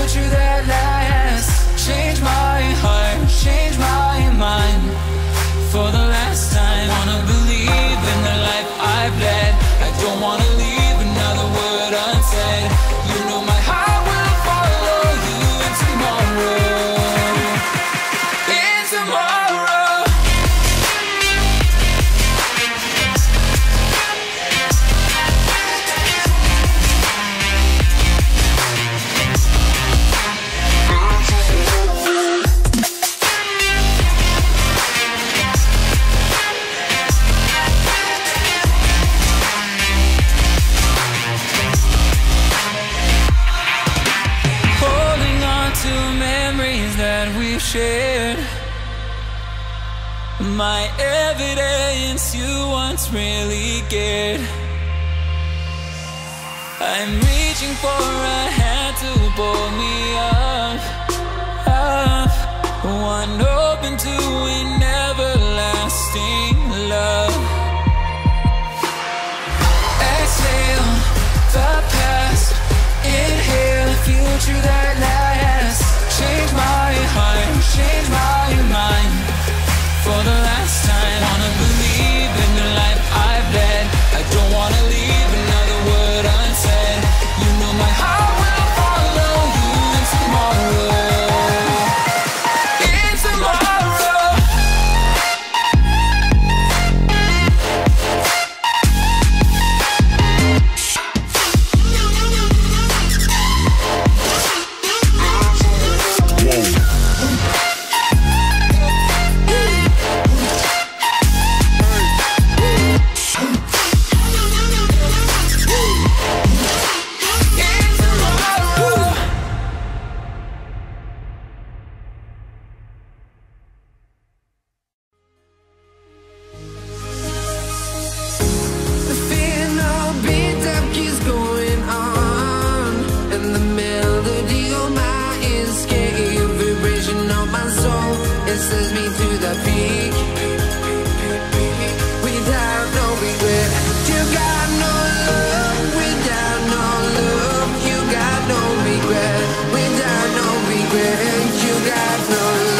inhale a future shared. My evidence you once really cared. I'm reaching for a hand to pull me got no love.